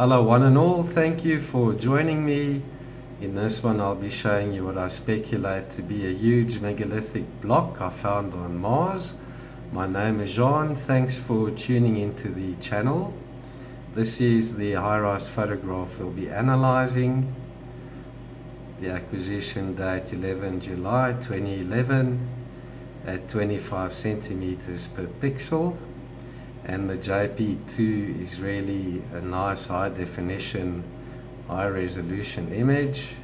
Hello one and all, thank you for joining me. In this one I'll be showing you what I speculate to be a huge megalithic block I found on Mars. My name is Jean, thanks for tuning into the channel. This is the HiRISE photograph we'll be analyzing. The acquisition date 11 July 2011 at 25 centimeters per pixel and the JP2 is really a nice high definition high resolution image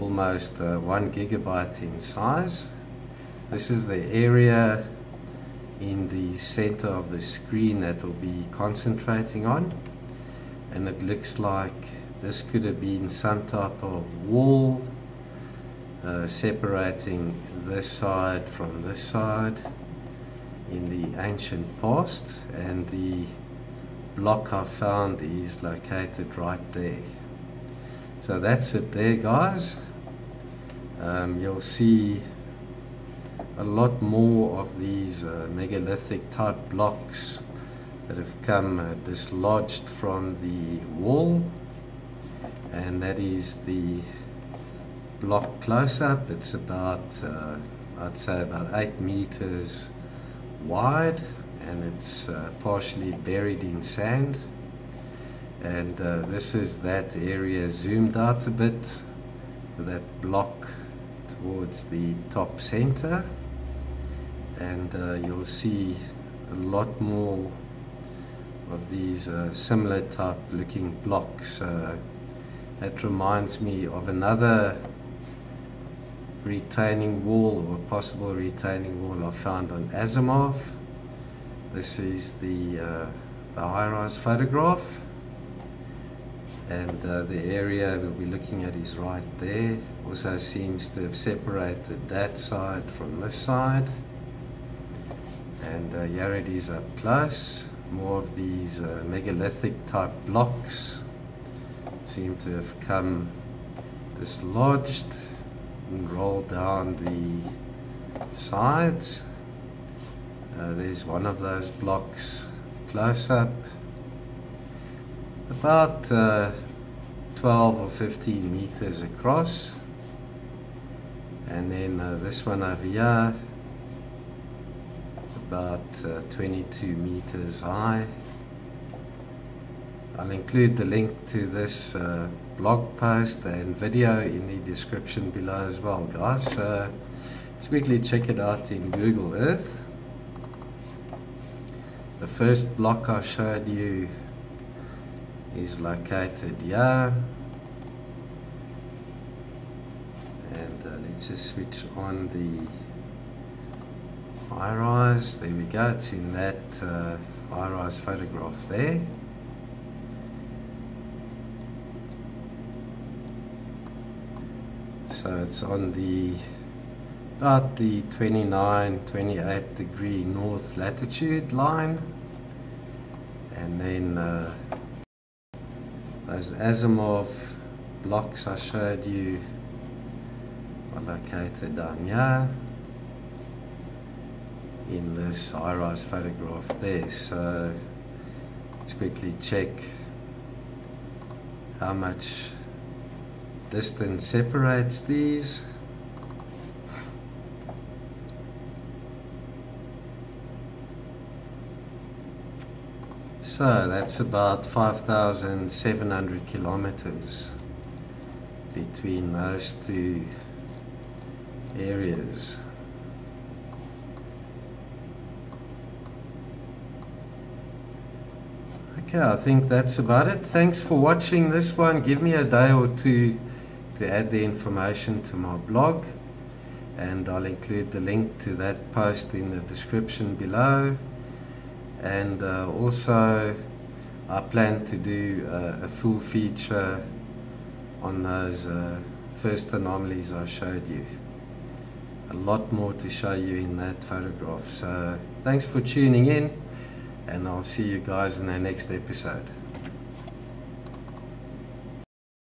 almost uh, one gigabyte in size. This is the area in the center of the screen that will be concentrating on. And it looks like this could have been some type of wall uh, separating this side from this side in the ancient past and the block I found is located right there. So that's it there guys. Um, you'll see a lot more of these uh, megalithic type blocks that have come uh, dislodged from the wall and that is the block close-up. It's about, uh, I'd say about 8 meters wide and it's uh, partially buried in sand. And uh, this is that area zoomed out a bit with that block towards the top center. And uh, you'll see a lot more of these uh, similar type looking blocks uh, that reminds me of another retaining wall or possible retaining wall I found on Asimov. This is the, uh, the HiRISE photograph and uh, the area we'll be looking at is right there. Also seems to have separated that side from this side. And uh, here it is up close. More of these uh, megalithic type blocks seem to have come dislodged and roll down the sides. Uh, there's one of those blocks close up, about uh, 12 or 15 meters across. And then uh, this one over here, about uh, 22 meters high. I'll include the link to this uh, blog post and video in the description below as well guys. So let's quickly check it out in Google Earth. The first block I showed you is located here. And uh, let's just switch on the HiRISE there we go. It's in that uh, HiRISE photograph there so it's on the about the 29 28 degree north latitude line. And then uh, those Asimov blocks I showed you are located down here in this HiRISE photograph there. So let's quickly check how much distance separates these. So that's about 5,700 kilometers between those two areas. Okay, I think that's about it. Thanks for watching this one. Give me a day or two to add the information to my blog and I'll include the link to that post in the description below. And uh, also I plan to do uh, a full feature on those uh, first anomalies I showed you. A lot more to show you in that photograph. So thanks for tuning in and I'll see you guys in the next episode